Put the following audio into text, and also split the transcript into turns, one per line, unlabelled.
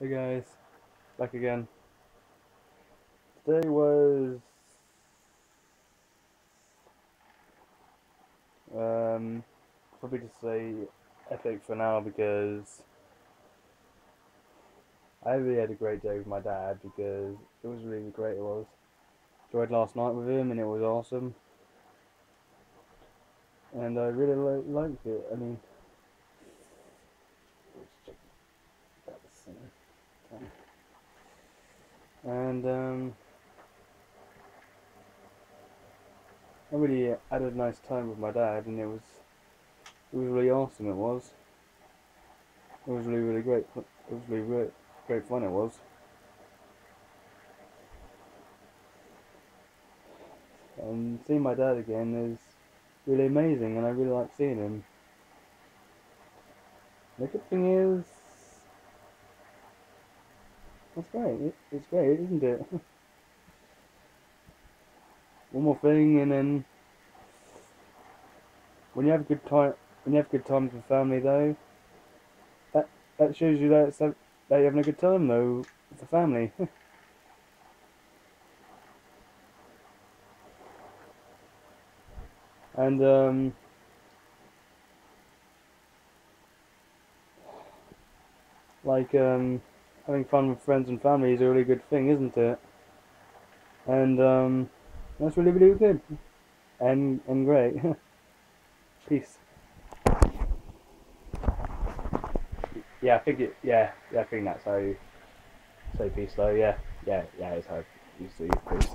Hey guys, back again. Today was um probably just say epic for now because I really had a great day with my dad because it was really great it was. Enjoyed last night with him and it was awesome. And I really li liked it. I mean and um, I really had a nice time with my dad, and it was it was really awesome. It was. It was really really great. It was really great great fun. It was. And seeing my dad again is really amazing, and I really like seeing him. The good thing is, that's great. It's great, isn't it? One more thing, and then when you have a good time, when you have good times with family, though, that that shows you that that you're having a good time though with the family. and um. Like um having fun with friends and family is a really good thing, isn't it? And um, that's really, really good and and great. Peace. Yeah, I think it. Yeah, yeah, I think that's how you say peace, though. Yeah, yeah, yeah, it's how you say peace.